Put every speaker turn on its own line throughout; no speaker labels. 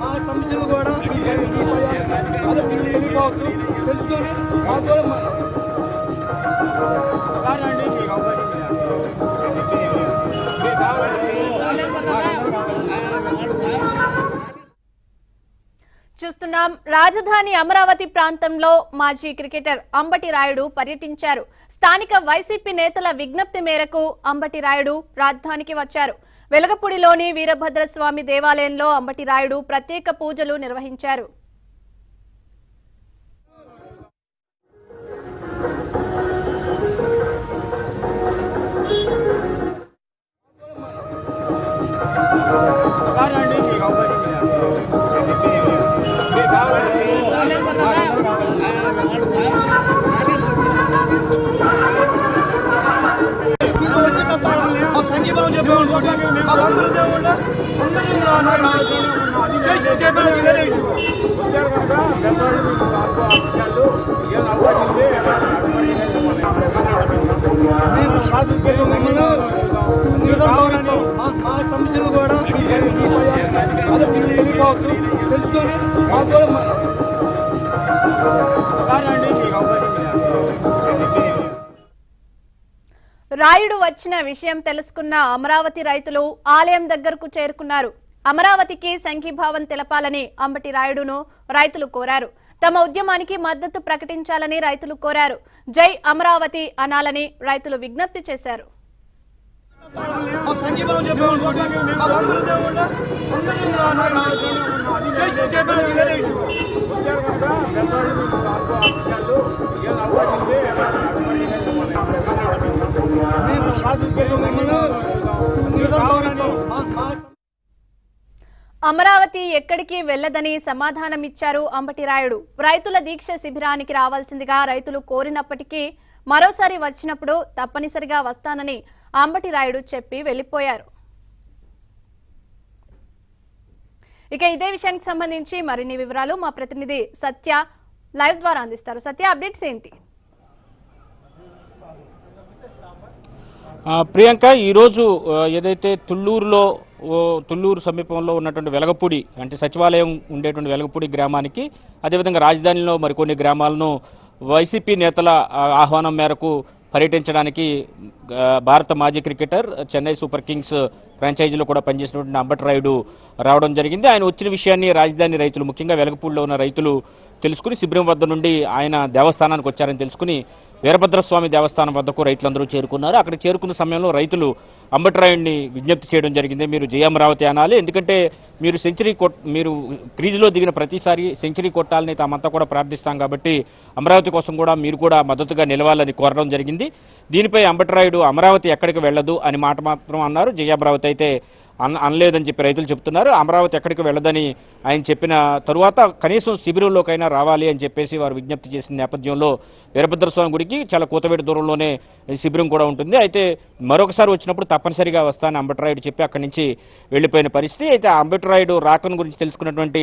మా సమస్యలు కూడా తెలుసుకోవచ్చు తెలుసుకొని మాకు కూడా
చూస్తున్నాం. రాజధాని అమరావతి ప్రాంతంలో మాజీ క్రికెటర్ అంబటి రాయుడు పర్యటించారు. స్థానిక వైసీపీ నేతల విజ్ఞప్తి మేరకు అంబటి రాయుడు రాజధానికి వచ్చారు. వెలగపూడిలోని వీరభద్రస్వామి దేవాలయంలో అంబటి రాయుడు ప్రత్యేక పూజలు నిర్వహించారు.
Thank you. సమస్యలు కూడా మీ పై మీ పై అదే మీకు తెలియపోవచ్చు తెలుసుకొని మాకు కూడా
రాయుడు వచ్చిన విషయం తెలుసుకున్న అమరావతి రైతులు ఆలయం దగ్గరకు చేరుకున్నారు అమరావతికి సంఘీభావం తెలపాలని అంబటి రాయుడును రైతులు కోరారు తమ ఉద్యమానికి మద్దతు ప్రకటించాలని రైతులు కోరారు జై అమరావతి అనాలని రైతులు విజ్ఞప్తి చేశారు
మాకు
అమరావతి ఎక్కడికి వెళ్ళదని సమాధానమిచ్చారు అంబటి రాయుడు. రైతుల దీక్ష శిబిరానికి రావాల్సిందిగా రైతులు కోరినప్పటికీ మరోసారి వచ్చినప్పుడు తప్పనిసరిగా వస్తానని అంబటి రాయుడు చెప్పి వెళ్ళిపోయారు ఇక ఇదే విషయానికి సంబంధించి మరిన్ని వివరాలు మా ప్రతినిధి సత్య లైవ్ ద్వారా అందిస్తారు. సత్య అప్డేట్స్ ఏంటి?
ప్రియాంక ఈరోజు ఏదైతే తుళ్ళూరులో ఓ, తుళ్ళూరు సమీపంలో ఉన్నటువంటి వెలగపూడి అంటే సచివాలయం ఉండేటువంటి వెలగపూడి గ్రామానికి అదేవిధంగా రాజధానిలో మరికొన్ని గ్రామాలను వైసీపీ నేతల ఆహ్వానం మేరకు పర్యటించడానికి భారత మాజీ క్రికెటర్ చెన్నై సూపర్ కింగ్స్ ఫ్రాంచైజీలో కూడా పనిచేసినటువంటి అంబట్ రాయుడు రావడం జరిగింది. ఆయన వచ్చిన విషయాన్ని రాజధాని రైతులు ముఖ్యంగా వెలగపూడిలో ఉన్న రైతులు తెలుసుకుని శిబిరం వద్ద నుండి ఆయన దేవస్థానానికి వచ్చారని తెలుసుకుని వీరభద్రస్వామి దేవస్థానం వద్దకు రైతులందరూ చేరుకున్నారు. అక్కడ చేరుకున్న సమయంలో రైతులు అంబటిరాయుడిని విజ్ఞప్తి చేయడం జరిగింది. మీరు జయమరావతి అనాలి. ఎందుకంటే మీరు సెంచరీ కొట్ మీరు క్రీజులో దిగిన ప్రతిసారి సెంచరీ కొట్టాలని తామంతా కూడా ప్రార్థిస్తాం కాబట్టి అమరావతి కోసం కూడా మీరు కూడా మద్దతుగా నిలవాలని కోరడం జరిగింది. దీనిపై అంబటరాయుడు అమరావతి ఎక్కడికి వెళ్ళదు అని మాట మాత్రం అన్నారు. జయామరావతి అయితే అన్ అనలేదని చెప్పి రైతులు చెప్తున్నారు. అమరావతి ఎక్కడికి వెళ్ళదని ఆయన చెప్పిన తరువాత కనీసం శిబిరంలోకైనా రావాలి అని చెప్పేసి వారు విజ్ఞప్తి చేసిన నేపథ్యంలో వీరభద్రస్వామి గుడికి చాలా కూతవేడి దూరంలోనే శిబిరం కూడా ఉంటుంది. అయితే మరొకసారి వచ్చినప్పుడు తప్పనిసరిగా వస్తానని అంబటరాయుడు చెప్పి అక్కడి నుంచి వెళ్ళిపోయిన పరిస్థితి. అయితే అంబటరాయుడు రాకను గురించి తెలుసుకున్నటువంటి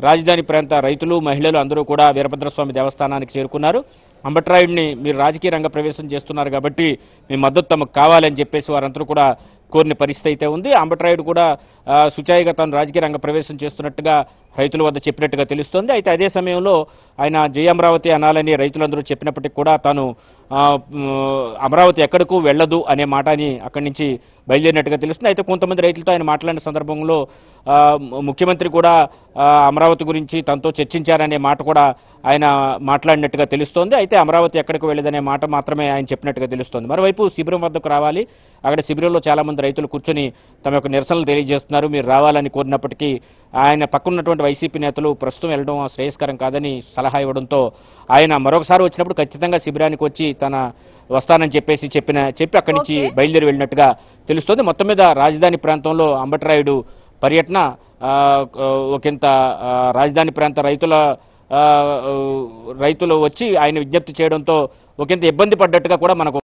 రాజధాని ప్రాంత రైతులు మహిళలు అందరూ కూడా వీరభద్రస్వామి దేవస్థానానికి చేరుకున్నారు. అంబట్రాయుడిని మీరు రాజకీయ రంగ ప్రవేశం చేస్తున్నారు కాబట్టి మీ మద్దతు తమకు కావాలని చెప్పేసి వారందరూ కూడా కోరిన పరిస్థితి అయితే ఉంది. అంబట్రాయుడు కూడా సుచాయిగా తాను రాజకీయ రంగ ప్రవేశం చేస్తున్నట్టుగా రైతుల వద్ద చెప్పినట్టుగా తెలుస్తోంది. అయితే అదే సమయంలో ఆయన జయ అమరావతి అనాలని రైతులందరూ చెప్పినప్పటికీ కూడా తాను అమరావతి ఎక్కడకు వెళ్ళదు అనే మాటని అక్కడి నుంచి బయలుదేరినట్టుగా తెలుస్తుంది. అయితే కొంతమంది రైతులతో ఆయన మాట్లాడిన సందర్భంలో ముఖ్యమంత్రి కూడా అమరావతి గురించి తనతో చర్చించారనే మాట కూడా ఆయన మాట్లాడినట్టుగా తెలుస్తోంది. అయితే అమరావతి ఎక్కడికి వెళ్ళదనే మాట మాత్రమే ఆయన చెప్పినట్టుగా తెలుస్తోంది. మరోవైపు శిబిరం వద్దకు రావాలి. అక్కడ శిబిరంలో చాలా మంది రైతులు కూర్చొని తమ యొక్క నిరసనలు తెలియజేస్తున్నారు. మీరు రావాలని కోరినప్పటికీ ఆయన పక్కనున్నటువంటి వైసీపీ నేతలు ప్రస్తుతం వెళ్ళడం శ్రేయస్కరం కాదని సలహా ఇవ్వడంతో ఆయన మరొకసారి వచ్చినప్పుడు ఖచ్చితంగా శిబిరానికి వచ్చి తన వస్తానని చెప్పేసి చెప్పిన చెప్పి అక్కడి నుంచి. బయలుదేరి వెళ్ళినట్టుగా తెలుస్తోంది మొత్తం మీద రాజధాని ప్రాంతంలో అంబటరాయుడు పర్యటన ఒకంత రాజధాని ప్రాంత రైతుల రైతులు వచ్చి ఆయన విజ్ఞప్తి చేయడంతో ఒకంత ఇబ్బంది పడ్డట్టుగా కూడా మనకు